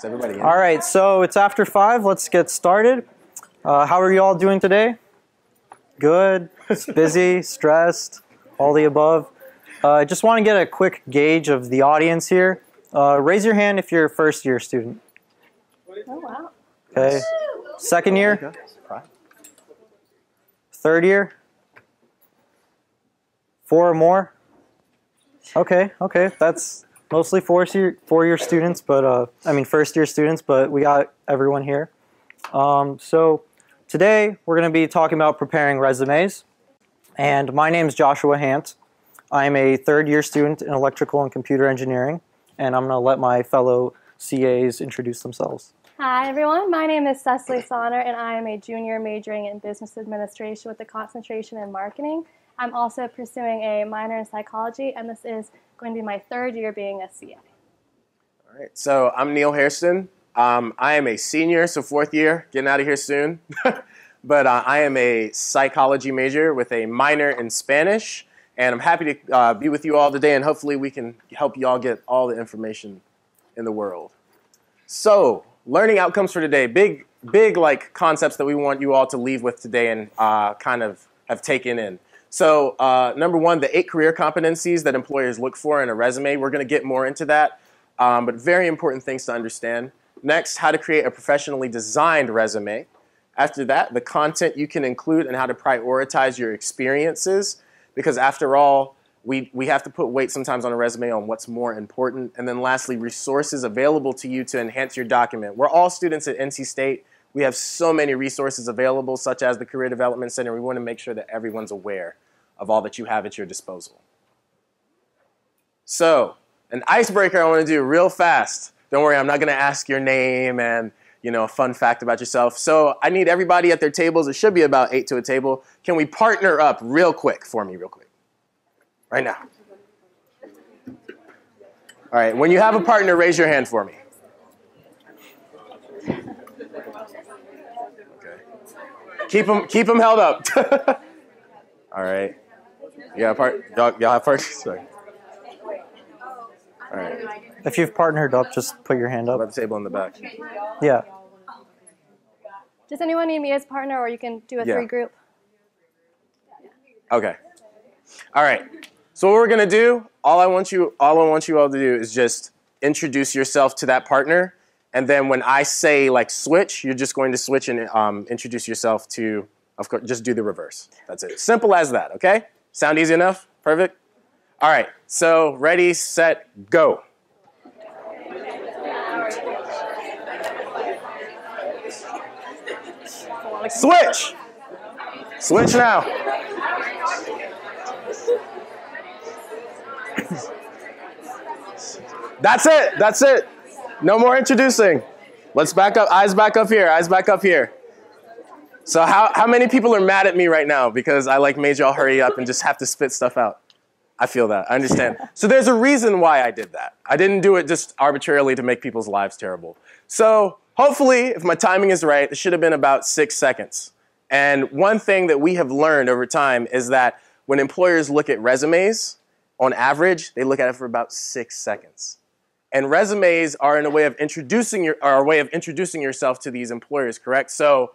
Is everybody in? All right, so it's after five. Let's get started. Uh, how are you all doing today? Good. Busy, stressed, all the above. Uh, I just want to get a quick gauge of the audience here. Uh, raise your hand if you're a first year student. Oh, wow. Okay. Second year? Third year? Four or more? Okay, okay. That's mostly four year, four year students, but uh, I mean first year students, but we got everyone here. Um, so today we're going to be talking about preparing resumes. And my name is Joshua Hant. I'm a third year student in electrical and computer engineering, and I'm going to let my fellow CAs introduce themselves. Hi, everyone. My name is Cecily Sonner, and I am a junior majoring in business administration with a concentration in marketing. I'm also pursuing a minor in psychology, and this is going to be my third year being a CA. All right. So I'm Neil Hairston. Um, I am a senior, so fourth year, getting out of here soon. but uh, I am a psychology major with a minor in Spanish, and I'm happy to uh, be with you all today, and hopefully we can help you all get all the information in the world. So, learning outcomes for today, big, big like concepts that we want you all to leave with today and uh, kind of have taken in. So, uh, number one, the eight career competencies that employers look for in a resume. We're going to get more into that, um, but very important things to understand. Next, how to create a professionally designed resume. After that, the content you can include and how to prioritize your experiences, because after all, we, we have to put weight sometimes on a resume on what's more important. And then lastly, resources available to you to enhance your document. We're all students at NC State. We have so many resources available, such as the Career Development Center. We want to make sure that everyone's aware of all that you have at your disposal. So, an icebreaker I want to do real fast. Don't worry, I'm not going to ask your name and you know a fun fact about yourself. So, I need everybody at their tables. It should be about eight to a table. Can we partner up real quick for me, real quick, right now? All right. When you have a partner, raise your hand for me. Keep them, keep them held up. All right. Yeah, part. Y'all, y'all have part. Sorry. All right. If you've partnered up, just put your hand About up. the table in the back. Yeah. Does anyone need me as partner, or you can do a Yeah. three group? Okay. All right. So what we're gonna do? All I want you, all I want you all to do is just introduce yourself to that partner, and then when I say like switch, you're just going to switch and um, introduce yourself to. Of course, just do the reverse. That's it. Simple as that. Okay. Sound easy enough? Perfect. All right. So ready, set, go. Switch. Switch now. That's it. That's it. No more introducing. Let's back up. Eyes back up here. Eyes back up here. So how, how many people are mad at me right now because I like made y'all hurry up and just have to spit stuff out? I feel that. I understand. So there's a reason why I did that. I didn't do it just arbitrarily to make people's lives terrible. So hopefully, if my timing is right, it should have been about six seconds. And one thing that we have learned over time is that when employers look at resumes, on average, they look at it for about six seconds. And resumes are in a way of introducing your, are a way of introducing yourself to these employers, correct? So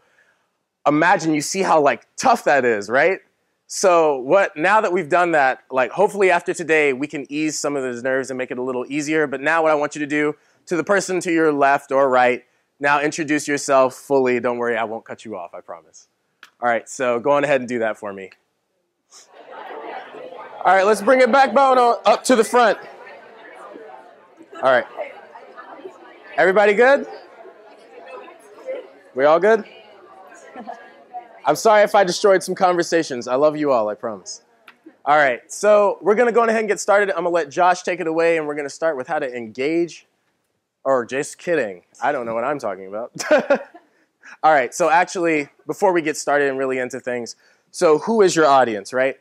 imagine you see how like tough that is, right? So what now that we've done that, like hopefully after today we can ease some of those nerves and make it a little easier. But now what I want you to do to the person to your left or right, now introduce yourself fully. Don't worry, I won't cut you off, I promise. All right, so go on ahead and do that for me. All right, let's bring it back bone on, up to the front. All right. Everybody good? We all good? I'm sorry if I destroyed some conversations. I love you all, I promise. All right, so we're gonna go ahead and get started. I'm gonna let Josh take it away, and we're gonna start with how to engage. Or just kidding. I don't know what I'm talking about. all right, so actually, before we get started and really into things, so who is your audience, right?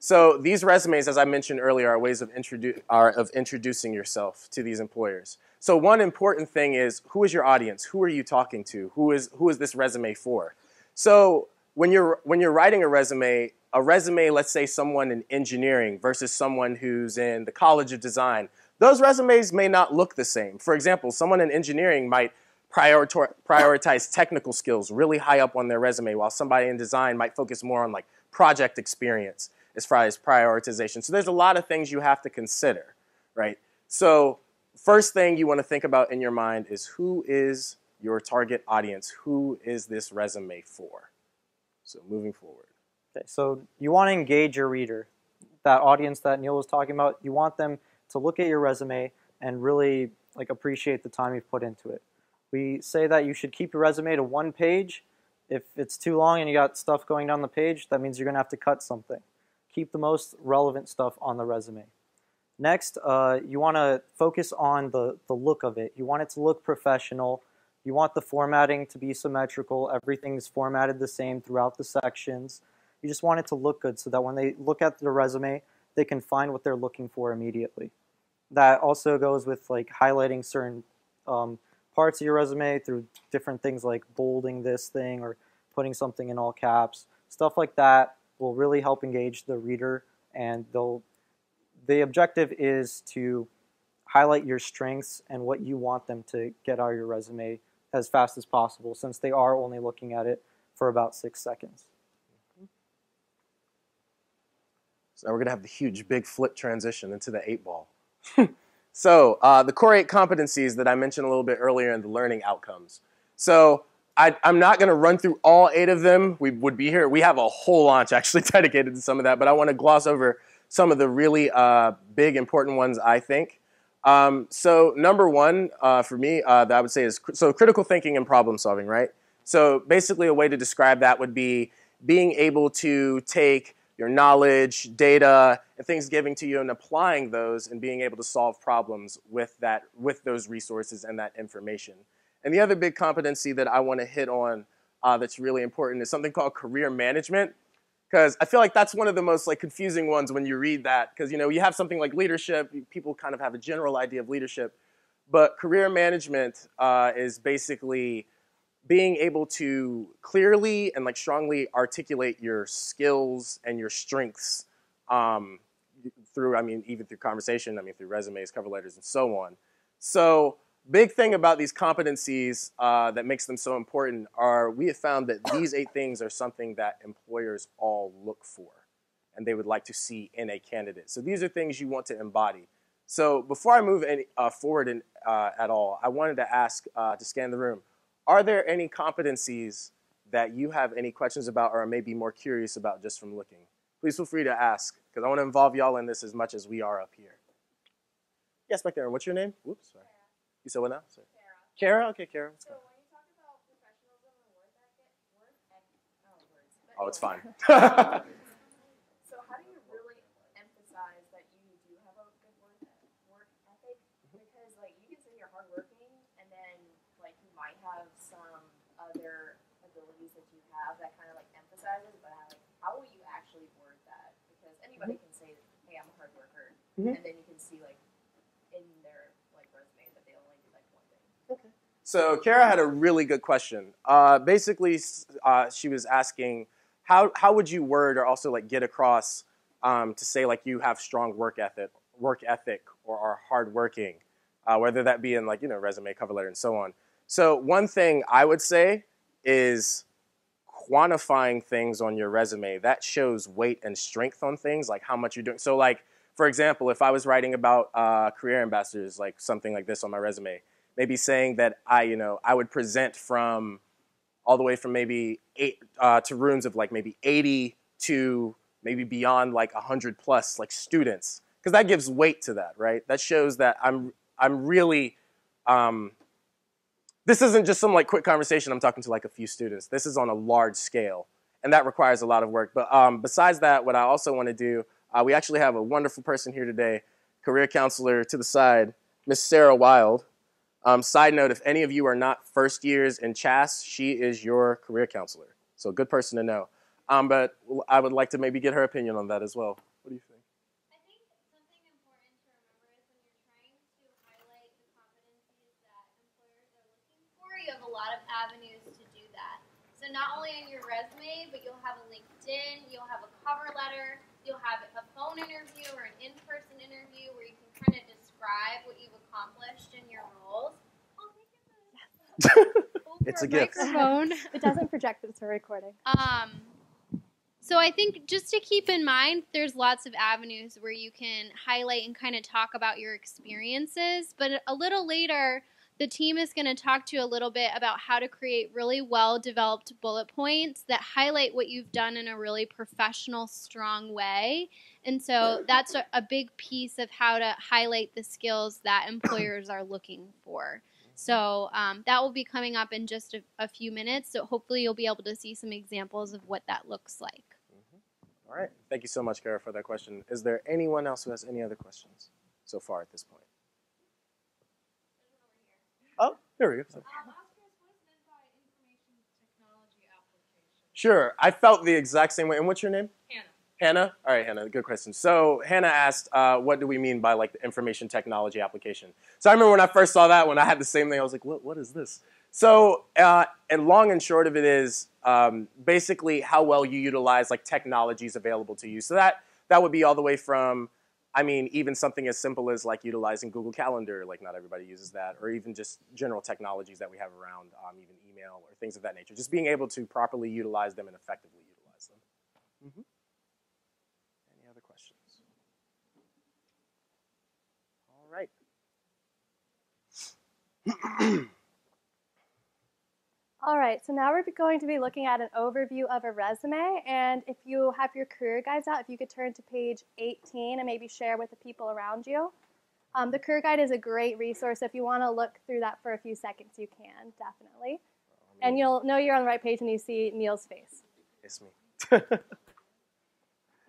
So these resumes, as I mentioned earlier, are ways of, introdu- are of introducing yourself to these employers. So one important thing is who is your audience? Who are you talking to? Who is, who is this resume for? So when you're, when you're writing a resume, a resume, let's say someone in engineering versus someone who's in the College of Design, those resumes may not look the same. For example, someone in engineering might prioritize technical skills really high up on their resume, while somebody in design might focus more on like project experience as far as prioritization. So there's a lot of things you have to consider, right? So first thing you want to think about in your mind is who is your target audience? Who is this resume for? So moving forward. Okay, so you want to engage your reader, that audience that Neil was talking about. You want them to look at your resume and really like appreciate the time you've put into it. We say that you should keep your resume to one page. If it's too long and you got stuff going down the page, that means you're going to have to cut something. Keep the most relevant stuff on the resume. Next, uh, you want to focus on the, the look of it. You want it to look professional. You want the formatting to be symmetrical. Everything's formatted the same throughout the sections. You just want it to look good so that when they look at the resume, they can find what they're looking for immediately. That also goes with like highlighting certain um, parts of your resume through different things like bolding this thing or putting something in all caps. Stuff like that will really help engage the reader and they'll the objective is to highlight your strengths and what you want them to get out of your resume as fast as possible since they are only looking at it for about six seconds. So now we're going to have the huge big flip transition into the eight ball. so uh, the core eight competencies that I mentioned a little bit earlier in the learning outcomes. So I, am not going to run through all eight of them. We would be here. We have a whole launch actually dedicated to some of that, but I want to gloss over some of the really uh, big, important ones, I think. Um, so number one uh, for me, uh, that I would say is cr so critical thinking and problem solving, right? So basically, a way to describe that would be being able to take your knowledge, data, and things given to you, and applying those and being able to solve problems with that, with those resources and that information. And the other big competency that I want to hit on uh, that's really important is something called career management because I feel like that's one of the most like confusing ones when you read that because you know you have something like leadership, people kind of have a general idea of leadership, but career management uh, is basically being able to clearly and like strongly articulate your skills and your strengths um, through, I mean, even through conversation, I mean, through resumes, cover letters, and so on. So big thing about these competencies uh, that makes them so important are we have found that these eight things are something that employers all look for and they would like to see in a candidate. So these are things you want to embody. So before I move any, uh, forward in, uh, at all, I wanted to ask uh, to scan the room. Are there any competencies that you have any questions about or may be more curious about just from looking? Please feel free to ask because I want to involve y'all in this as much as we are up here. Yes, back there. What's your name? Whoops, sorry. You said what now? Sorry. Kara. Kara? Okay, Kara. So when you talk about professionalism and work ethic, work ethic, oh. Oh, it's fine. so how do you really emphasize that you do have a good work work ethic? Because like you can say you're hardworking, and then like you might have some other abilities that you have that kind of like emphasizes, but how, like how will you actually word that? Because anybody can say, "Hey, I'm a hard worker," Mhm. and then you can see like in their like resume that they only do like one thing. So Kara had a really good question. Uh, basically, uh, she was asking how how would you word or also like get across um, to say like you have strong work ethic, work ethic, or are hardworking, uh, whether that be in like you know resume, cover letter, and so on. So one thing I would say is quantifying things on your resume that shows weight and strength on things like how much you're doing so like for example if i was writing about uh, career ambassadors like something like this on my resume maybe saying that i you know i would present from all the way from maybe eight uh, to rooms of like maybe 80 to maybe beyond like 100 plus like students. Because that gives weight to that right? That shows that i'm i'm really um, this isn't just some like quick conversation. I'm talking to like a few students. This is on a large scale and that requires a lot of work. But um, besides that what i also want to do uh, we actually have a wonderful person here today career counselor to the side miss sarah wild um, side note if any of you are not first years in CHASS she is your career counselor. So good person to know. Um, but i would like to maybe get her opinion on that as well. What do you think? I think something important to remember is when you're trying to highlight the competencies that employers are looking for, you have a lot of avenues to do that. So not only on your resume, but you'll have a LinkedIn, you'll have a cover letter, you'll have a phone interview or an in-person interview where you can kind of describe what you've accomplished in your roles. It's Over a gift. Microphone. It doesn't project, but it's a recording. Um, so I think just to keep in mind, there's lots of avenues where you can highlight and kind of talk about your experiences. But a little later, the team is going to talk to you a little bit about how to create really well developed bullet points that highlight what you've done in a really professional, strong way. And so that's a, a big piece of how to highlight the skills that employers are looking for. So um, that will be coming up in just a, a few minutes. So hopefully you'll be able to see some examples of what that looks like. All right. Thank you so much, Kara, for that question. Is there anyone else who has any other questions so far at this point? Oh, there we go. Sure. I felt the exact same way. And what's your name? Hannah. Hannah? All right, Hannah, good question. So Hannah asked, uh, what do we mean by like the information technology application? So I remember when I first saw that, when I had the same thing, I was like, what, what is this? So, uh, and long and short of it is um, basically how well you utilize like technologies available to you. So that that would be all the way from, I mean, even something as simple as like utilizing Google Calendar, like not everybody uses that, or even just general technologies that we have around, um, even email or things of that nature. Just being able to properly utilize them and effectively utilize them. Mhm. Any other questions? All right. All right, so now we're going to be looking at an overview of a resume. And if you have your career guides out, if you could turn to page 18 and maybe share with the people around you. Um, the career guide is a great resource. If you want to look through that for a few seconds, you can, definitely. And you'll know you're on the right page when you see Neil's face. It's me.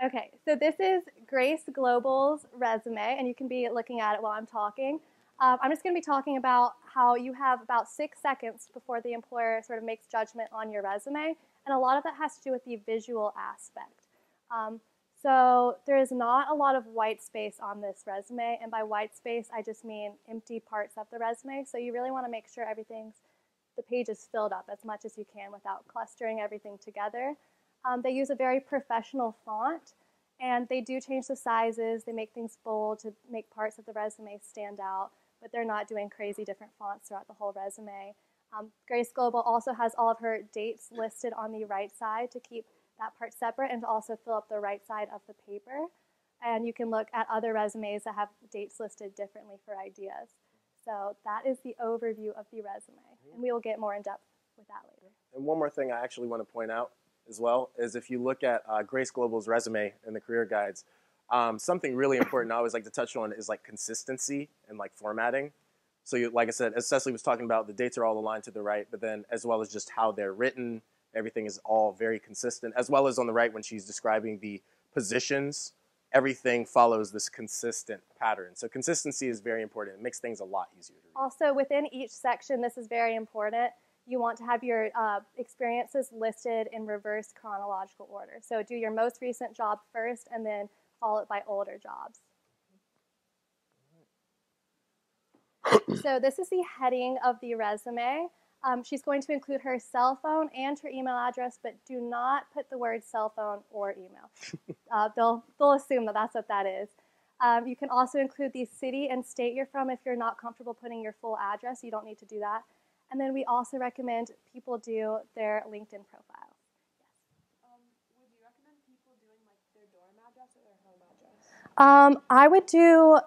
Okay, so this is Grace Global's resume, and you can be looking at it while I'm talking. Um, I'm just going to be talking about how you have about six seconds before the employer sort of makes judgment on your resume, and a lot of that has to do with the visual aspect. Um, so there is not a lot of white space on this resume, and by white space, I just mean empty parts of the resume. So you really want to make sure everything's the page is filled up as much as you can without clustering everything together. Um, they use a very professional font, and they do change the sizes. They make things bold to make parts of the resume stand out, but they're not doing crazy different fonts throughout the whole resume. Um, Grace Global also has all of her dates listed on the right side to keep that part separate and to also fill up the right side of the paper. And you can look at other resumes that have dates listed differently for ideas. So that is the overview of the resume, and we will get more in depth with that later. And one more thing I actually want to point out as well is if you look at uh, Grace Global's resume in the career guides, um, something really important I always like to touch on is like consistency and like formatting. So, you, like I said, as Cecily was talking about, the dates are all aligned to the right, but then as well as just how they're written, everything is all very consistent. As well as on the right when she's describing the positions, everything follows this consistent pattern. So consistency is very important. It makes things a lot easier to read. Also, within each section, this is very important. You want to have your uh, experiences listed in reverse chronological order. So do your most recent job first and then followed by older jobs. so this is the heading of the resume. Um, she's going to include her cell phone and her email address, but do not put the word cell phone or email. uh, they'll, they'll assume that that's what that is. Um, you can also include the city and state you're from if you're not comfortable putting your full address. You don't need to do that. And then we also recommend people do their LinkedIn profile. Um, would you recommend people doing like their dorm address or their home address? Um, I would do.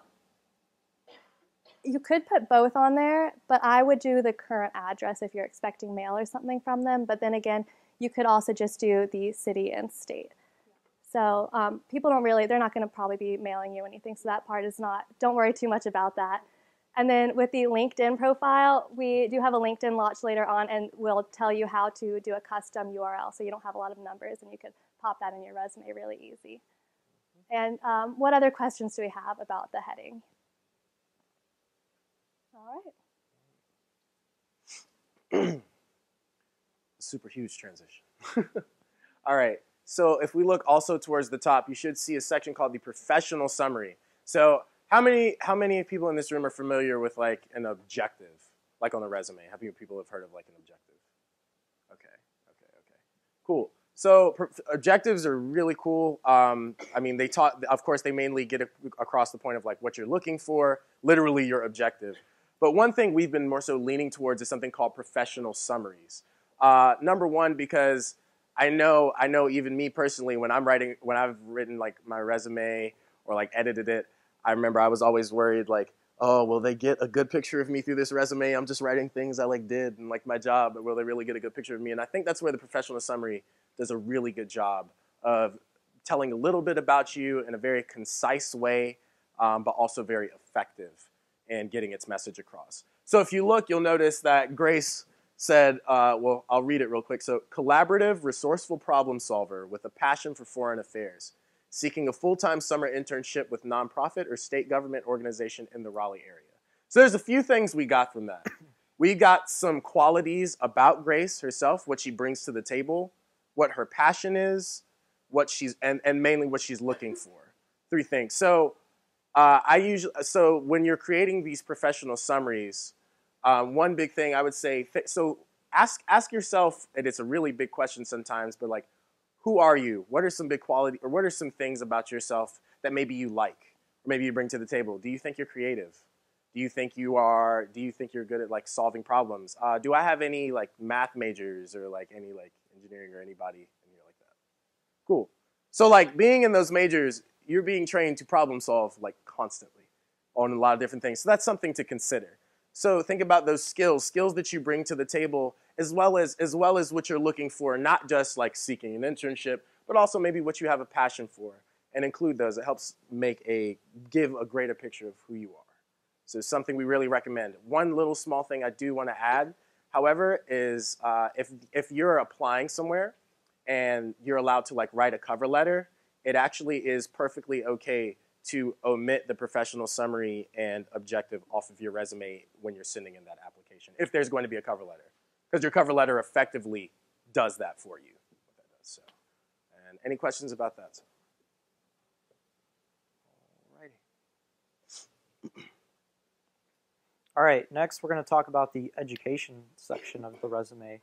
You could put both on there, but I would do the current address if you're expecting mail or something from them. But then again, you could also just do the city and state. So um, people don't really, they're not going to probably be mailing you anything. So that part is not, don't worry too much about that. And then with the LinkedIn profile, we do have a LinkedIn launch later on, and we'll tell you how to do a custom URL so you don't have a lot of numbers and you could pop that in your resume really easy. And um, what other questions do we have about the heading? All right. super huge transition. All right. So if we look also towards the top, you should see a section called the professional summary. So how many how many people in this room are familiar with like an objective, like on a resume? How many people have heard of like an objective? Okay, okay, okay. Cool. So objectives are really cool. Um, I mean, they taught. Of course, they mainly get across the point of like what you're looking for, literally your objective. But one thing we've been more so leaning towards is something called professional summaries. Uh, number one, because I know, I know, even me personally, when I'm writing, when I've written like my resume or like edited it, I remember I was always worried like, oh, will they get a good picture of me through this resume? I'm just writing things I like did and like my job, but will they really get a good picture of me? And I think that's where the professional summary does a really good job of telling a little bit about you in a very concise way, um, but also very effective in getting its message across. So if you look, you'll notice that Grace said, uh, well, I'll read it real quick. So, collaborative, resourceful problem solver with a passion for foreign affairs, seeking a full time summer internship with nonprofit or state government organization in the Raleigh area. So, there's a few things we got from that. We got some qualities about Grace herself, what she brings to the table, what her passion is, what she's, and, and mainly what she's looking for. Three things. So, uh, I usually, so when you're creating these professional summaries, um, one big thing I would say, so ask ask yourself, and it's a really big question sometimes, but like, who are you? What are some big quality, or what are some things about yourself that maybe you like, or maybe you bring to the table? Do you think you're creative? Do you think you are? Do you think you're good at like solving problems? Uh, do I have any like math majors or like any like engineering or anybody like that? Cool. So like being in those majors, you're being trained to problem solve like constantly on a lot of different things. So that's something to consider. So think about those skills, skills that you bring to the table, as well as as well as what you're looking for, not just like seeking an internship, but also maybe what you have a passion for, and include those. It helps make a give a greater picture of who you are. So something we really recommend. One little small thing I do want to add, however, is uh, if if you're applying somewhere and you're allowed to like write a cover letter, it actually is perfectly okay to omit the professional summary and objective off of your resume when you're sending in that application, if there's going to be a cover letter. Because your cover letter effectively does that for you. So. And any questions about that? Alrighty. All right, next we're going to talk about the education section of the resume.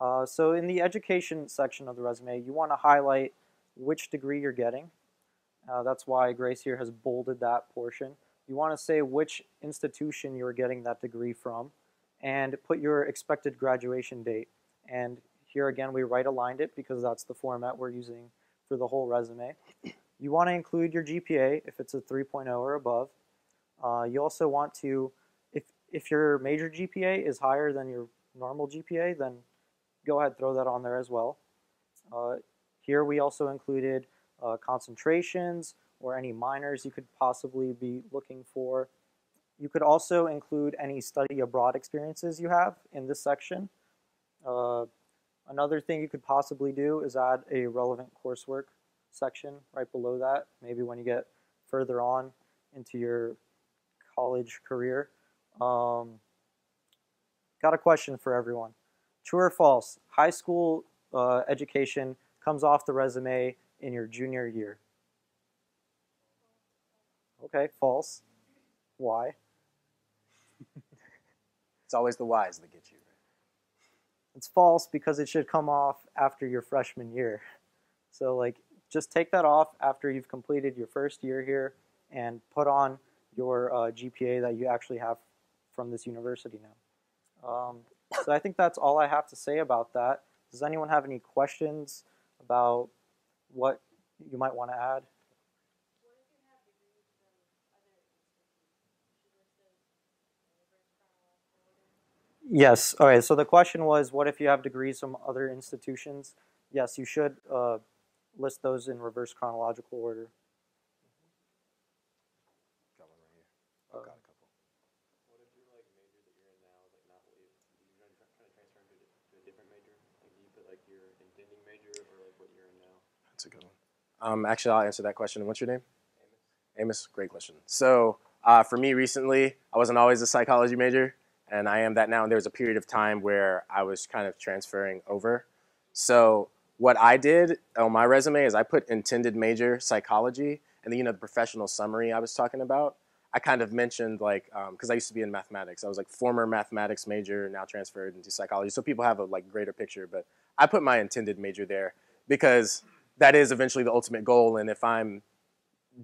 Uh, so in the education section of the resume, you want to highlight which degree you're getting. Uh, that's why Grace here has bolded that portion. You want to say which institution you're getting that degree from and put your expected graduation date. And here again, we right aligned it because that's the format we're using for the whole resume. You want to include your GPA if it's a 3.0 or above. Uh, you also want to if if your major GPA is higher than your normal GPA, then go ahead throw that on there as well. Uh, here we also included uh, concentrations or any minors you could possibly be looking for. You could also include any study abroad experiences you have in this section. Uh, another thing you could possibly do is add a relevant coursework section right below that, maybe when you get further on into your college career. Um, got a question for everyone. True or false? High school uh, education comes off the resume in your junior year. Okay, false. Why? it's always the whys that get you. It's false because it should come off after your freshman year. So, like, just take that off after you've completed your first year here and put on your uh, GPA that you actually have from this university now. Um, so I think that's all I have to say about that. Does anyone have any questions about what you might want to add? Yes. All right. So the question was, what if you have degrees from other institutions? Yes, you should uh, list those in reverse chronological order. Got one right here. Oh, got a couple. What if your like major that you're in now is like not what you you're trying to try to transfer into a, to a different major? Like do you put like your intending major or like what you're in now? That's a good one. Um, actually, I'll answer that question. What's your name? Amos. Amos, Great question. So uh, for me recently, I wasn't always a psychology major, and I am that now. And there was a period of time where I was kind of transferring over. So what I did on my resume is I put intended major psychology, and then you know the professional summary I was talking about. I kind of mentioned like because I used to be in mathematics. I was like former mathematics major, now transferred into psychology, so people have a like greater picture. But I put my intended major there because that is eventually the ultimate goal. And if I'm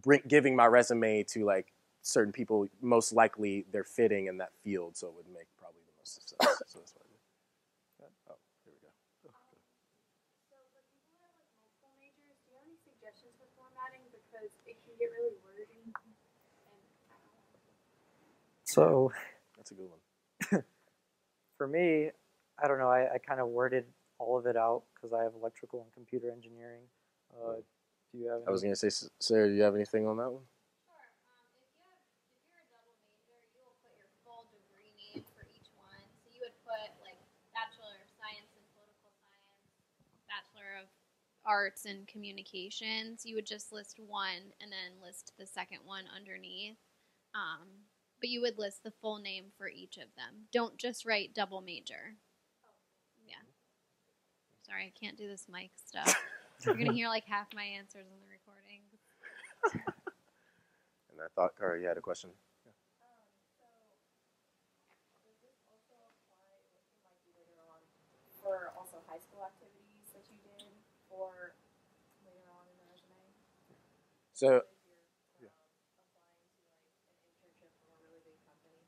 bring, giving my resume to like certain people, most likely they're fitting in that field, so it would make probably the most success. so that's what I did. Yeah. Oh, here we go. Um, so for people that have like multiple majors, do you have any suggestions for formatting because it can get really wordy and I don't know. So That's a good one. for me, I don't know. I, I kind of worded all of it out because I have electrical and computer engineering. Uh, do you have? I was gonna say, Sarah, do you have anything on that one? Sure. Um, if you have, if you're a double major, you will put your full degree name for each one. So you would put like Bachelor of Science in Political Science, Bachelor of Arts and Communications. You would just list one and then list the second one underneath. Um, but you would list the full name for each of them. Don't just write double major. Yeah. Sorry, I can't do this mic stuff. You're gonna hear like half my answers in the recording. And I thought, Cara, you had a question. Um, so does this also apply what you might do later on for also high school activities that you did for later on in the resume? So, If you're um, applying to like an internship from a really big company.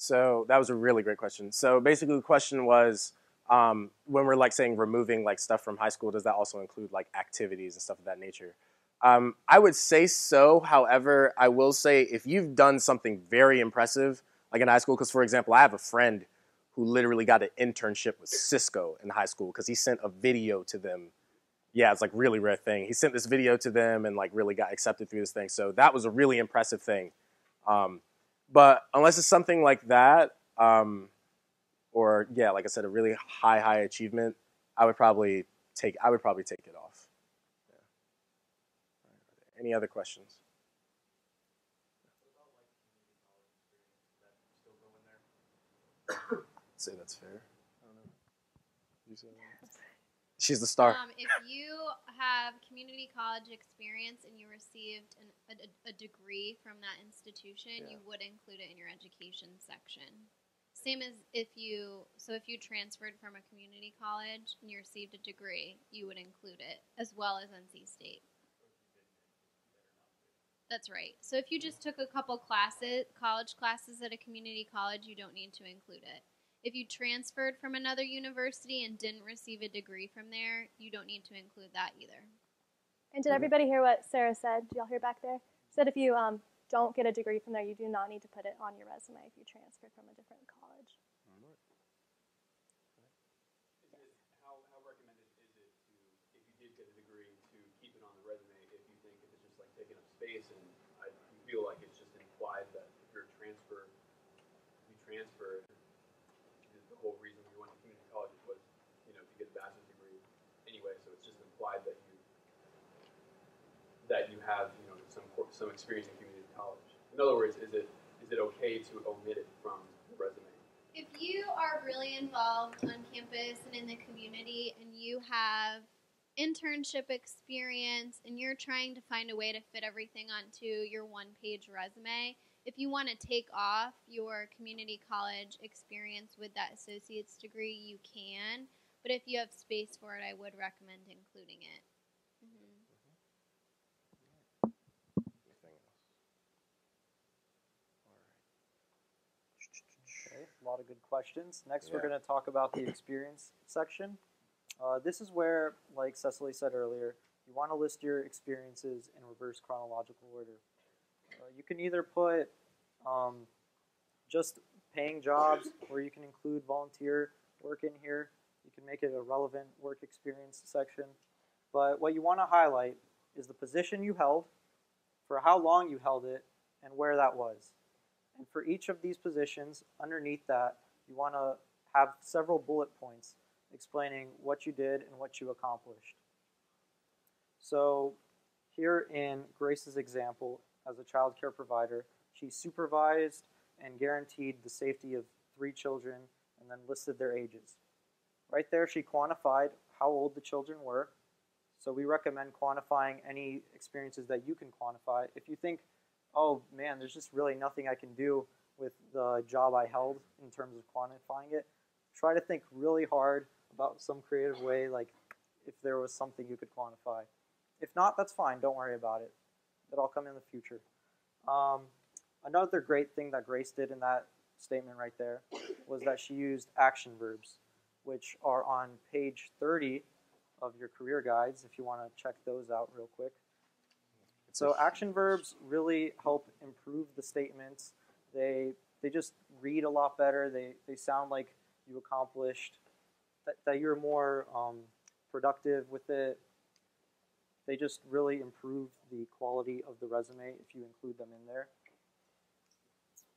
So that was a really great question. So basically, the question was, um, when we're like saying removing like stuff from high school, does that also include like activities and stuff of that nature? Um, I would say so. However, I will say if you've done something very impressive, like in high school, because for example, I have a friend who literally got an internship with Cisco in high school because he sent a video to them. Yeah, it's like really rare thing. He sent this video to them and like really got accepted through this thing. So that was a really impressive thing. Um, but unless it's something like that, um, or yeah, like I said, a really high, high achievement, I would probably take. I would probably take it off. Yeah. Any other questions? Say that's fair. I don't know. You that? She's the star. Um, if you have community college experience and you received an, a, a degree from that institution, you would include it in your education section. Same as if you, so if you transferred from a community college and you received a degree, you would include it as well as NC State. That's right. So if you just took a couple classes, college classes at a community college, you don't need to include it. If you transferred from another university and didn't receive a degree from there, you don't need to include that either. And did everybody hear what Sarah said? Did y'all hear back there? Said if you um, don't get a degree from there, you do not need to put it on your resume if you transfer from a different college. Is how, how recommended is it to, if you did get a degree, to keep it on the resume if you think it's just like taking up space and I, feel like it's just implied that if you're transferred, you transferred, the, whole reason you went to community college was, you know, to get a bachelor's degree anyway, so it's just implied that you, that you have, you know, some, some experience in. In other words, is it, is it okay to omit it from the resume? If you are really involved on campus and in the community and you have internship experience and you're trying to find a way to fit everything onto your one page resume, if you want to take off your community college experience with that associate's degree, you can. But if you have space for it, I would recommend including it. Mhm. Anything else? Okay, a lot of good questions. Next, we're going to talk about the experience section. Uh, this is where, like Cecily said earlier, you want to list your experiences in reverse chronological order. Uh, you can either put um, just paying jobs, or you can include volunteer work in here. You can make it a relevant work experience section. But what you want to highlight is the position you held, for how long you held it, and where that was. And for each of these positions, underneath that, you want to have several bullet points explaining what you did and what you accomplished. So, here in Grace's example, as a child care provider, she supervised and guaranteed the safety of three children and then listed their ages. Right there, she quantified how old the children were. So, we recommend quantifying any experiences that you can quantify. If you think, oh man, there's just really nothing I can do with the job I held in terms of quantifying it. Try to think really hard about some creative way. Like, if there was something you could quantify. If not, that's fine. Don't worry about it. It'll come in the future. Um, another great thing that Grace did in that statement right there was that she used action verbs, which are on page 30 of your career guides if you want to check those out real quick. So action verbs really help improve the statements. They they just read a lot better. They they sound like you accomplished that, that you're more um, productive with it. They just really improve the quality of the resume if you include them in there.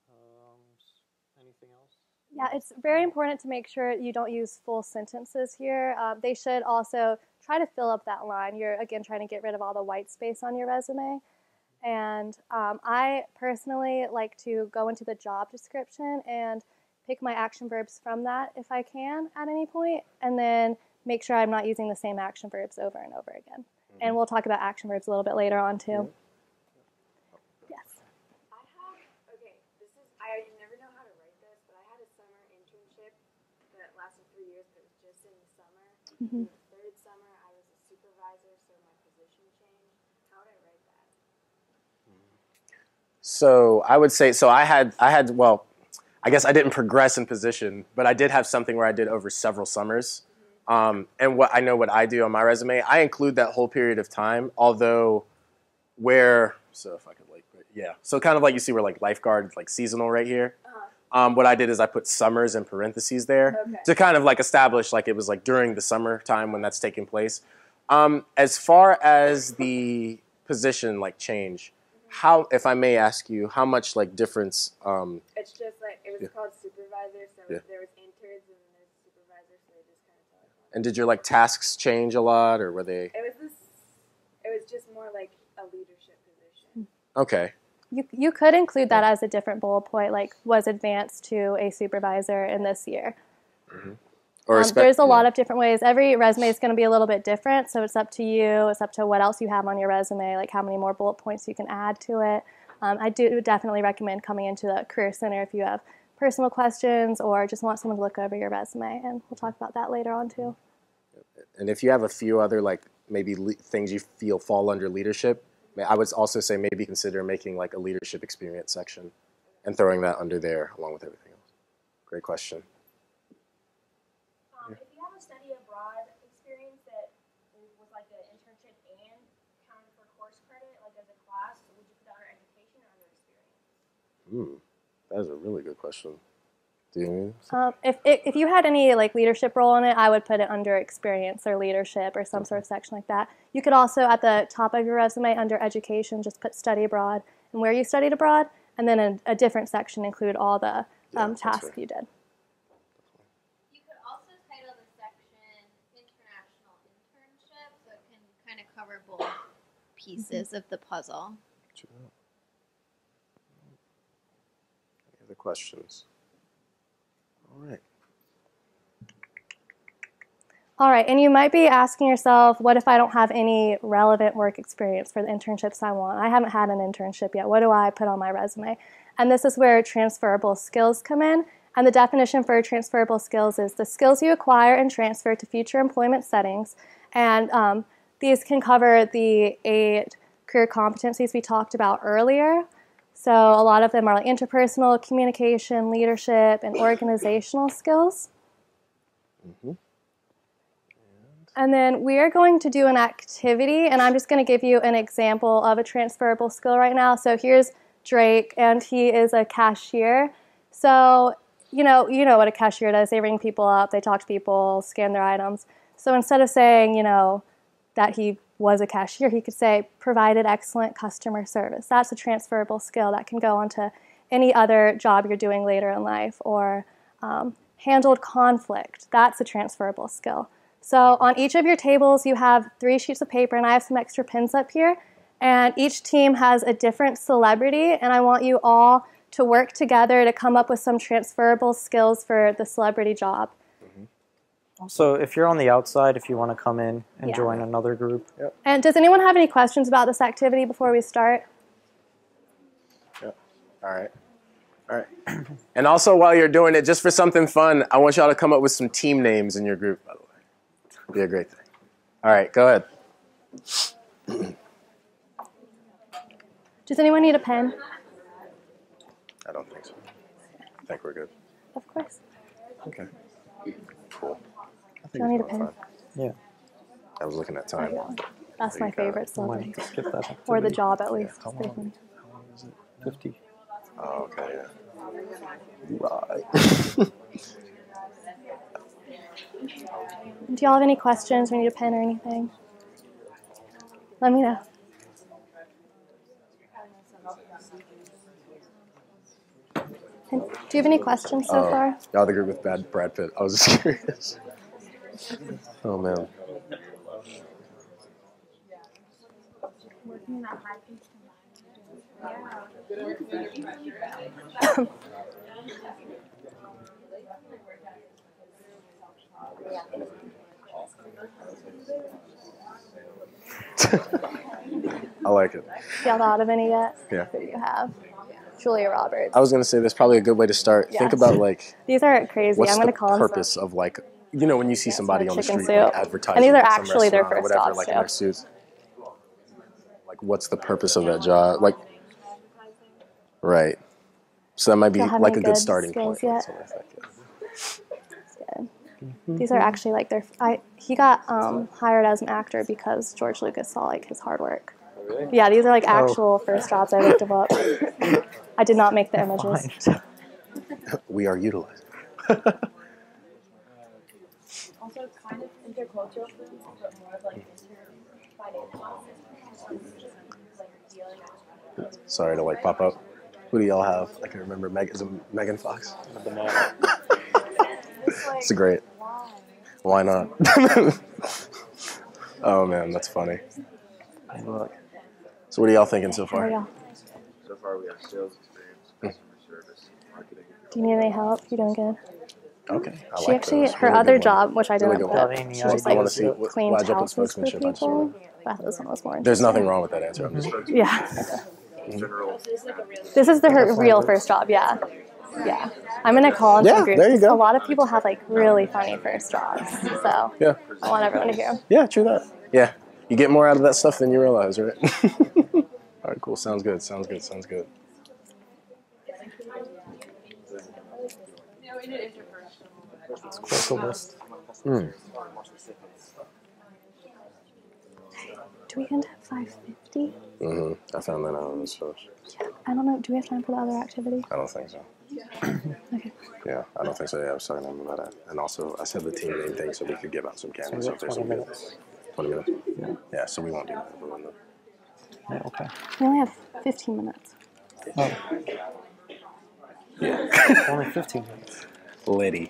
Um, anything else? Yeah, it's very important to make sure you don't use full sentences here. Um, they should also try to fill up that line. You're again trying to get rid of all the white space on your resume. And um, I personally like to go into the job description and pick my action verbs from that if I can at any point, and then make sure I'm not using the same action verbs over and over again. And we'll talk about action verbs a little bit later on too. Yes. I have okay. This is I never know how to write this, but I had a summer internship that lasted three years, but it was just in the summer. Mhm. In the third summer, I was a supervisor, so my position changed. How would I write that? So I would say so. I had I had well, I guess I didn't progress in position, but I did have something where I did over several summers. Um, and what I know what I do on my resume, I include that whole period of time. Although, where so if I could like yeah, so kind of like you see where like lifeguard like seasonal right here. Um, what I did is I put summers in parentheses there Okay. to kind of like establish like it was like during the summer time when that's taking place. Um, as far as the position like change, how if I may ask you, how much like difference? Um, It's just like it was Yeah. called supervisor, so Yeah. there was interns and then there's supervisors, so they just kind of and did your like tasks change a lot, or were they It was this. It was just more like a leadership position. okay? You, you could include that as a different bullet point, like was advanced to a supervisor in this year. Or Um, there's a yeah. lot of different ways. Every resume is going to be a little bit different, so it's up to you. It's up to what else you have on your resume, like how many more bullet points you can add to it. Um, I do definitely recommend coming into the Career Center if you have personal questions or just want someone to look over your resume, and we'll talk about that later on too. And if you have a few other like maybe le- things you feel fall under leadership, I would also say maybe consider making like a leadership experience section and throwing that under there along with everything else. Great question. Um, if you have a study abroad experience that was like an internship and counted for course credit, like as a class, would you put that under education or under experience? Hmm, that is a really good question. Do you? Um, if, if if you had any like leadership role in it, I would put it under experience or leadership or some sort of section like that. You could also at the top of your resume under education just put study abroad and where you studied abroad, and then in a different section include all the Yeah, um, tasks fair. you did. You could also title the section International Internship, so it can kind of cover both pieces of the puzzle. Any other questions? All right. All right, and you might be asking yourself, what if I don't have any relevant work experience for the internships I want? I haven't had an internship yet. What do I put on my resume? And this is where transferable skills come in. And the definition for transferable skills is the skills you acquire and transfer to future employment settings. And um, these can cover the eight career competencies we talked about earlier. So a lot of them are like interpersonal communication, leadership, and organizational skills. Mm-hmm. And then we are going to do an activity, and I'm just going to give you an example of a transferable skill right now. So here's Drake, and he is a cashier. So you know, you know what a cashier does. They ring people up, they talk to people, scan their items. So instead of saying, you know, that he was a cashier, he could say provided excellent customer service. That's a transferable skill that can go onto any other job you're doing later in life, or um, handled conflict. That's a transferable skill. So on each of your tables, you have three sheets of paper, and I have some extra pins up here. And each team has a different celebrity, and I want you all to work together to come up with some transferable skills for the celebrity job. Also, if you're on the outside, if you want to come in and Yeah. join another group, And does anyone have any questions about this activity before we start? Yep. All right. All right. and also, while you're doing it, just for something fun, I want y'all to come up with some team names in your group, by the way. Be a great thing. All right, go ahead. Does anyone need a pen? I don't think so. I think we're good. Of course. Okay. Cool. I need a it's going pen? fine. Yeah. I was looking at time. you. That's my favorite I celebrity. skip that. Or the job, at least. How long? How long is it? Fifty. Oh, okay, yeah. Right. Do y'all have any questions or need a pen or anything? Let me know. And do you have any questions so Oh, far? Y'all the group with bad Brad Pitt. I was just curious. Oh man. I like it. Y'all thought of any yet? Yeah. Who do you have? Julia Roberts. I was gonna say that's probably a good way to start. Think about like These are crazy. what's I'm going the to call them. purpose of like you know when you see somebody on the street like, advertising And these are at actually their first whatever, jobs, like in their suits. Like what's the purpose of that job? Like right. So that might be Y'all like a good good starting point. yet? That's what I think, yeah. Good. These are actually like their. I he got um, hired as an actor because George Lucas saw like his hard work. Yeah, these are like Oh. actual first jobs. I looked them up. I did not make the images. We are utilized. Also, kind of intercultural films, but more of like inter-financial. Like Sorry to like pop up. Who do y'all have? I can remember. Meg is it Megan Fox. It's a great. Why not? oh man, that's funny. Look. So what are y'all thinking so far? So far, we have sales experience, customer service, marketing. Do you need any help? You doing good? Okay. I She like actually, those. her Really other good one. job, which I didn't good put, she just ideas? Like want to see what, cleaned why'd y'all put houses for spokesmanship. I just people. wanna- I thought this one was more. There's nothing wrong with that answer. I'm just mm-hmm. Yeah, General. this is the her real first job. Yeah, yeah. I'm gonna call in Yeah, some groups. there you 'cause go. A lot of people have like really funny first jobs, so yeah, I want everyone to hear. yeah, true that. Yeah, you get more out of that stuff than you realize, right? All right, cool. Sounds good. Sounds good. Sounds good. Critical list. Hmm. Do we end at 5:50? hmm I found that out on this post. I don't know. Do we have time for the other activity? I don't think so. Okay. Yeah, I don't think so. Yeah, I was talking to him about that. And also, I said the team name thing so we could give out some candies. we So if there's 20 some minutes. 20 minutes? Yeah. Yeah, so we won't do that. We'll end up- Yeah, okay. We only have 15 minutes. Oh, Yeah. only 15 minutes. Liddy.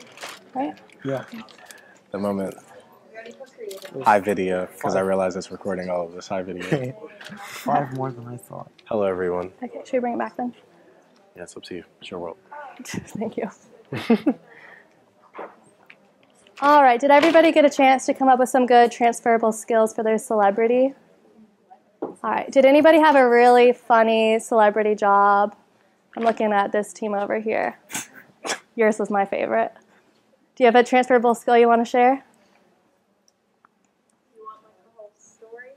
Right? Yeah. The moment. Hi, video, because I realize it's recording all of this. Hi, video. Five more than I thought. Hello, everyone. Okay. Should we bring it back then? Yeah, it's up to you. It's your world. Thank you. All right. Did everybody get a chance to come up with some good transferable skills for their celebrity? All right. Did anybody have a really funny celebrity job? I'm looking at this team over here. Yours was my favorite. Do you have a transferable skill you want to share? You want like story,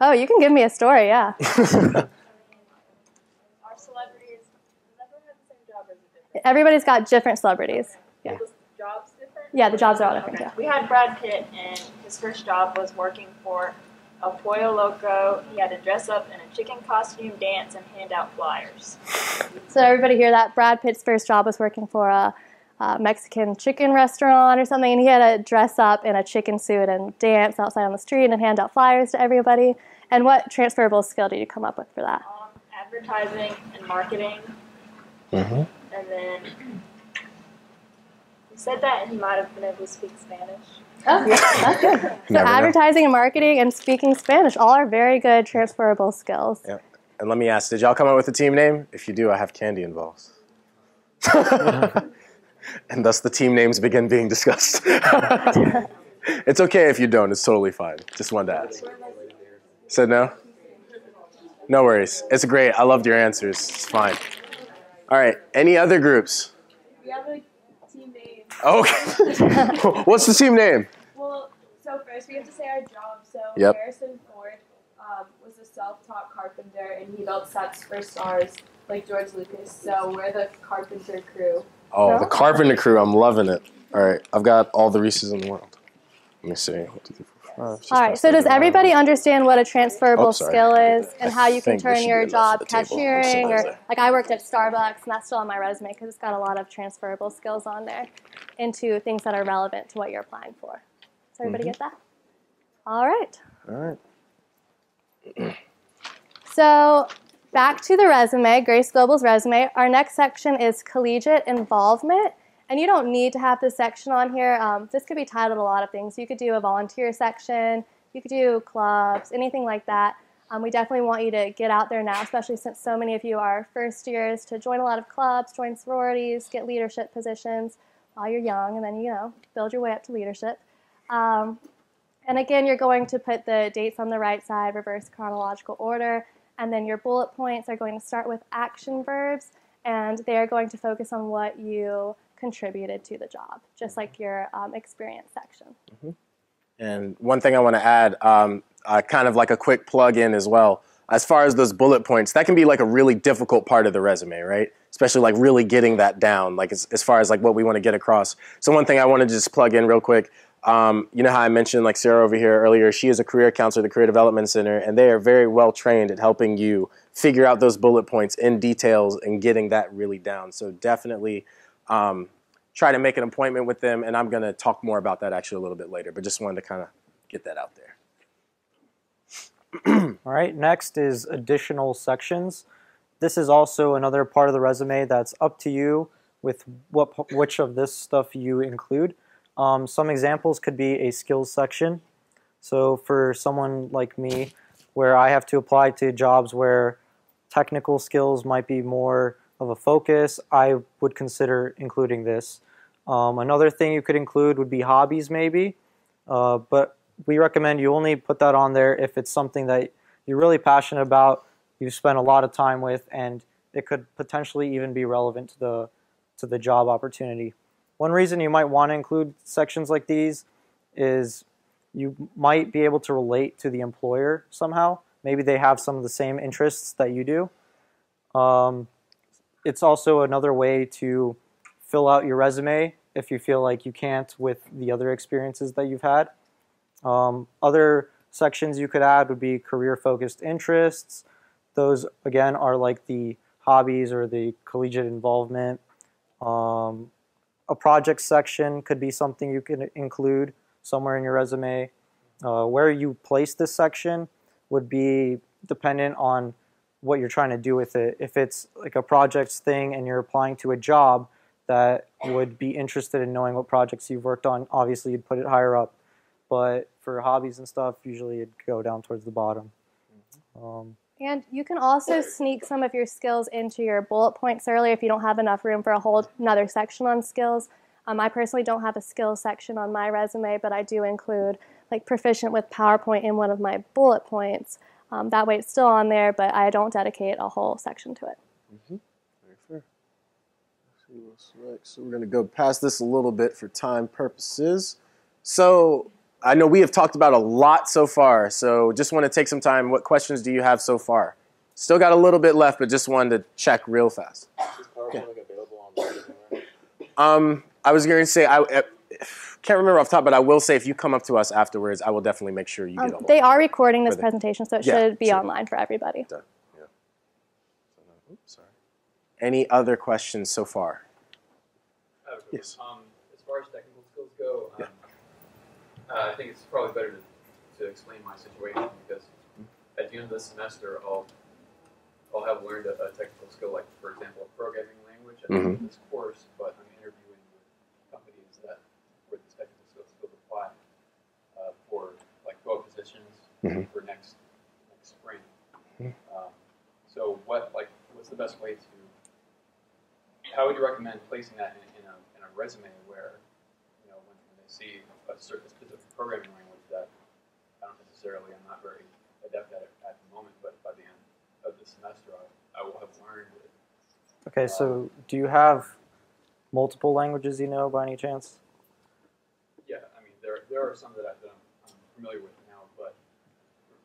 Oh, you can give me a story, yeah. our celebrities? Does everyone the same job or is different? Everybody's got different celebrities. Yeah. The jobs different? Yeah, the jobs are all different, Okay. yeah. We had Brad Pitt, and his first job was working for El Pollo Loco. He had to dress up in a chicken costume, dance, and hand out flyers. So everybody hear that? Brad Pitt's first job was working for a, a Mexican chicken restaurant or something, and he had to dress up in a chicken suit and dance outside on the street and hand out flyers to everybody. And what transferable skill did you come up with for that? Um, advertising and marketing, Mm-hmm. and then he said that, he might have been able to speak Spanish. Oh, yeah, that's good. So Never know. advertising and marketing and speaking Spanish all are very good transferable skills. Yeah. And let me ask, did y'all come up with a team name? If you do, I have candy involved. and thus the team names begin being discussed. it's okay if you don't, it's totally fine. Just wanted to ask. Said no? No worries. It's great. I loved your answers. It's fine. All right. Any other groups? We have a team name. Okay. What's the team name? Well, so first we have to say our job. So Yep. Harrison Ford um, was a self-taught carpenter, and he built sets for stars like George Lucas. So we're the carpenter crew. Oh, the Carpenter Crew. I'm loving it. All right, I've got all the Reese's in the world. Let me see. One, two, three, four, five, six, All right. So does everybody understand what a transferable Oh, skill is and I how you can turn your be enough for job the table. I'm cashiering or like I worked at Starbucks and that's still on my resume because it's got a lot of transferable skills on there into things that are relevant to what you're applying for. Does everybody Mm-hmm. get that? All right. All right. So back to the resume, Grace Global's resume. Our next section is collegiate involvement. And you don't need to have this section on here. Um, this could be titled a lot of things. You could do a volunteer section, you could do clubs, anything like that. Um, we definitely want you to get out there now, especially since so many of you are first years, to join a lot of clubs, join sororities, get leadership positions while you're young, and then, you know, build your way up to leadership. Um, and again, you're going to put the dates on the right side, reverse chronological order, and then your bullet points are going to start with action verbs, and they're going to focus on what you contributed to the job, just like your um, experience section. And one thing I want to add, um, uh, kind of like a quick plug in as well. As far as those bullet points, that can be like a really difficult part of the resume, right? Especially like really getting that down, like as, as far as like what we want to get across. So one thing I want to just plug in real quick. Um, you know how I mentioned like Sarah over here earlier. She is a career counselor at the Career Development Center, and they are very well trained at helping you figure out those bullet points in details and getting that really down. So definitely um, try to make an appointment with them, and I'm going to talk more about that actually a little bit later. But just wanted to kind of get that out there. All right, next is additional sections. This is also another part of the resume that's up to you with what which of this stuff you include. Um, some examples could be a skills section. So for someone like me, where I have to apply to jobs where technical skills might be more of a focus, I would consider including this. Um, another thing you could include would be hobbies, maybe, uh, but we recommend you only put that on there if it's something that you're really passionate about, you've spent a lot of time with, and it could potentially even be relevant to the to the job opportunity. One reason you might want to include sections like these is you might be able to relate to the employer somehow. Maybe they have some of the same interests that you do. Um, it's also another way to fill out your resume if you feel like you can't with the other experiences that you've had. Um, other sections you could add would be career focused interests. Those, again, are like the hobbies or the collegiate involvement. Um, a project section could be something you can include somewhere in your resume. Uh, where you place this section would be dependent on what you're trying to do with it. If it's like a projects thing and you're applying to a job that would be interested in knowing what projects you've worked on, obviously you'd put it higher up. But for hobbies and stuff, usually it'd go down towards the bottom. Um, And you can also sneak some of your skills into your bullet points earlier if you don't have enough room for a whole another section on skills. Um, I personally don't have a skills section on my resume, but I do include like proficient with PowerPoint in one of my bullet points. Um, that way it's still on there, but I don't dedicate a whole section to it. Very fair. So we're going to go past this a little bit for time purposes. So I know we have talked about a lot so far. So just want to take some time. What questions do you have so far? Still got a little bit left, but just wanted to check real fast. Is PowerPoint like available online anywhere? Um, I was going to say I. I can't remember off top, but I will say if you come up to us afterwards, I will definitely make sure you get a Um, hold they are recording this presentation, so it Yeah, should be sure. online for everybody. Done. Yeah. Oops, sorry. Any other questions so far? I have a quick Yes. Um, as far as technical skills go, um, uh, I think it's probably better to, to explain my situation because at the end of the semester, I'll I'll have learned a, a technical skill, like for example, a programming language at end of this course. But I'm interviewing with companies that where these technical skills skills apply uh, for like go positions Mhm. for next next spring. Um, so what like what's the best way to how would you recommend placing that in, in, a, in a resume where, you know, when, when they see a certain specific programming language that I don't necessarily, I'm not very adept at it at the moment, but by the end of the semester, I, I will have learned it. okay, so um, do you have multiple languages you know by any chance? Yeah, I mean, there, there are some that, I, that I'm, I'm familiar with now, but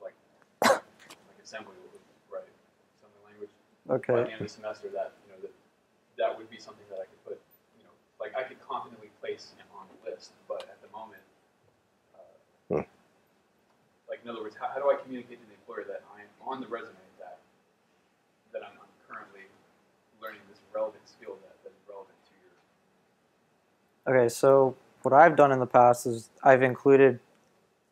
like like assembly would right assembly language. By the end of the semester, that you know that that would be something that I could put, you know, like I could confidently place on the list, but at the moment, uh, Hmm. Like in other words, how, how do I communicate to the employer that I'm on the resume that that I'm, I'm currently learning this relevant skill that, that is relevant to your Okay, so what I've done in the past is I've included,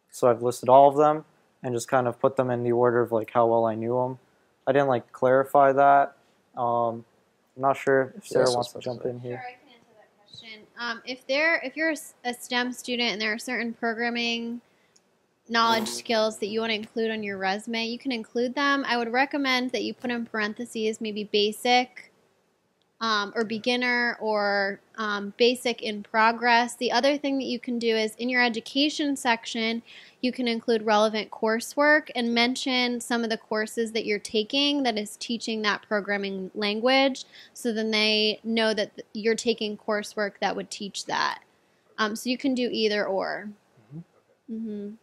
so I've listed all of them and just kind of put them in the order of like how well I knew them. I didn't like clarify that. Um, I'm not sure if Sarah that's wants to jump I in Sure, here. I can answer that question. Um, if they're if you're a STEM student and there are certain programming knowledge skills that you want to include on your resume, you can include them. I would recommend that you put in parentheses maybe basic um, or beginner or um, basic in progress. The other thing that you can do is in your education section, you can include relevant coursework and mention some of the courses that you're taking that is teaching that programming language so then they know that you're taking coursework that would teach that. Um, so you can do either or. Mm-hmm.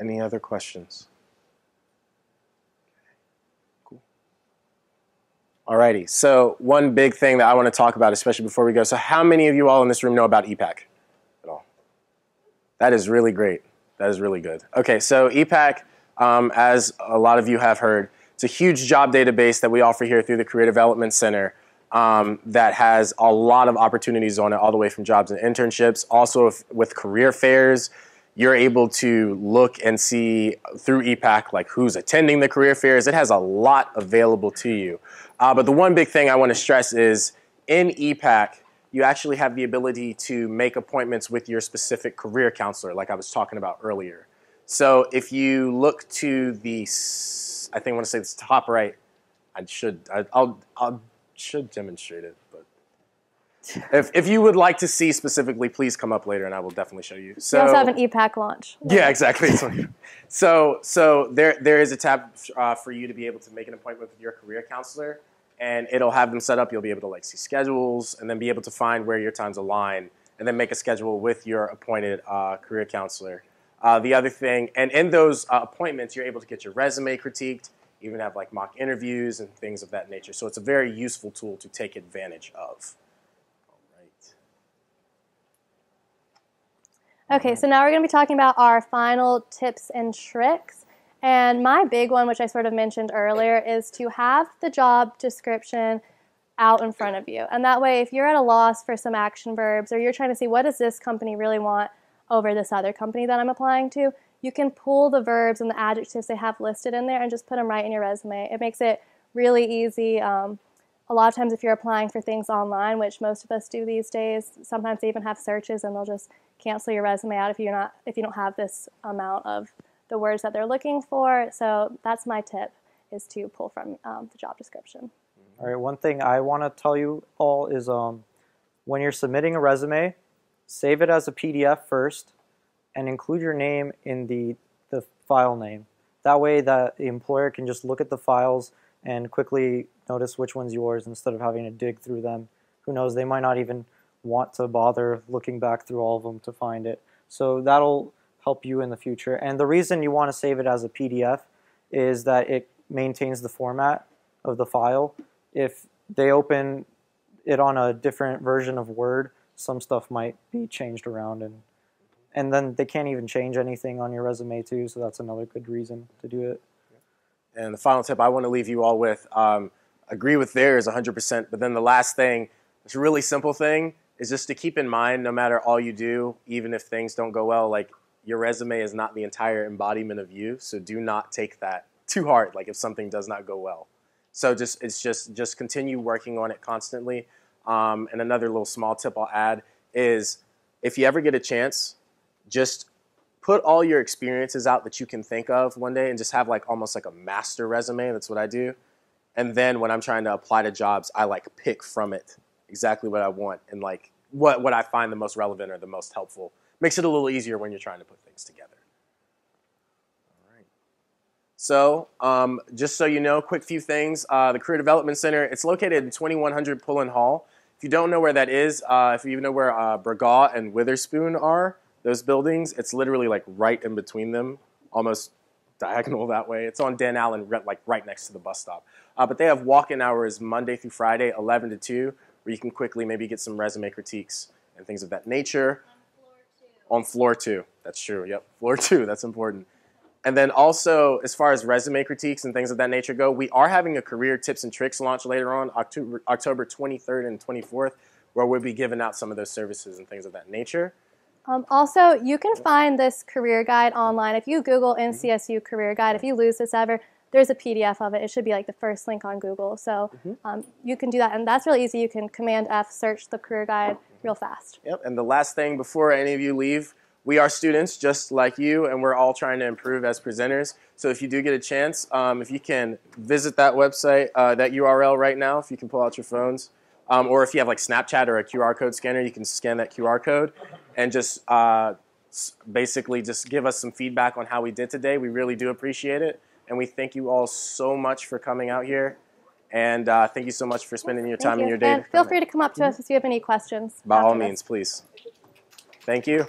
Any other questions? Cool. Alrighty. So one big thing that I want to talk about, especially before we go. So how many of you all in this room know about ePACK at all? That is really great. That is really good. Okay, so ePACK, um, as a lot of you have heard, it's a huge job database that we offer here through the Career Development Center um, that has a lot of opportunities on it, all the way from jobs and internships. Also, with career fairs, you're able to look and see through ePACK like who's attending the career fairs. It has a lot available to you. Uh, but the one big thing I want to stress is in ePACK, you actually have the ability to make appointments with your specific career counselor, like I was talking about earlier. So if you look to the, I think I want to say it's top right. I should, I, I'll, I'll should demonstrate it, if, if you would like to see specifically, please come up later and I will definitely show you. So we also have an ePACK launch. yeah, exactly. so, so there, there is a tab uh, for you to be able to make an appointment with your career counselor, and it'll have them set up. You'll be able to like see schedules, and then be able to find where your times align, and then make a schedule with your appointed uh, career counselor. Uh, the other thing, and in those uh, appointments, you're able to get your resume critiqued, even have like mock interviews and things of that nature. So it's a very useful tool to take advantage of. All right. Okay, so now we're going to be talking about our final tips and tricks. And my big one, which I sort of mentioned earlier, is to have the job description out in front of you. And that way, if you're at a loss for some action verbs or you're trying to see what does this company really want over this other company that I'm applying to, you can pull the verbs and the adjectives they have listed in there and just put them right in your resume. It makes it really easy. Um, a lot of times, if you're applying for things online, which most of us do these days, sometimes they even have searches and they'll just cancel your resume out if you're not if you don't have this amount of the words that they're looking for. So that's my tip: is to pull from um, the job description. All right, one thing I want to tell you all is um, when you're submitting a resume, save it as a PDF first and include your name in the, the file name. That way the employer can just look at the files and quickly notice which one's yours instead of having to dig through them. Who knows, they might not even want to bother looking back through all of them to find it. So that'll help you in the future. And the reason you want to save it as a PDF is that it maintains the format of the file. If they open it on a different version of Word, some stuff might be changed around and and then they can't even change anything on your resume too, so that's another good reason to do it. And the final tip I want to leave you all with um, agree with theirs 100%. But then the last thing, it's a really simple thing, is just to keep in mind no matter all you do, even if things don't go well, like your resume is not the entire embodiment of you. So do not take that too hard, like if something does not go well. So just it's just just continue working on it constantly. Um, and another little small tip I'll add is if you ever get a chance, just put all your experiences out that you can think of one day and just have like almost like a master resume. That's what I do. And then when I'm trying to apply to jobs, I like pick from it exactly what I want and like what, what I find the most relevant or the most helpful. Makes it a little easier when you're trying to put things together. All right. So, um, just so you know, quick few things. Uh, the Career Development Center, it's located in 2100 Pullen Hall. If you don't know where that is, uh, if you even know where uh, and Witherspoon are, those buildings. It's literally like right in between them, almost diagonal that way. It's on Dan Allen, like right next to the bus stop. Uh, but they have walk-in hours Monday through Friday, 11 to 2, where you can quickly maybe get some resume critiques and things of that nature On floor two. on floor two. That's true. Yep, floor two. That's important. And then also, as far as resume critiques and things of that nature go, we are having a career tips and tricks launch later on, October, October 23rd and 24th, where we'll be giving out some of those services and things of that nature. Um, also, you can find this career guide online. If you Google NCSU career guide, if you lose this ever, there's a PDF of it. It should be like the first link on Google. So um, you can do that, and that's really easy. You can Command F, search the career guide real fast. Yep. And the last thing before any of you leave, we are students just like you, and we're all trying to improve as presenters. So if you do get a chance, um, if you can visit that website, uh, that URL right now, if you can pull out your phones, um, or if you have like Snapchat or a QR code scanner, you can scan that QR code and just uh, basically just give us some feedback on how we did today. We really do appreciate it, and we thank you all so much for coming out here. And uh, thank you so much for spending your time you. and your day. And feel free to come up to us if you have any questions. By all after this. means, please. Thank you.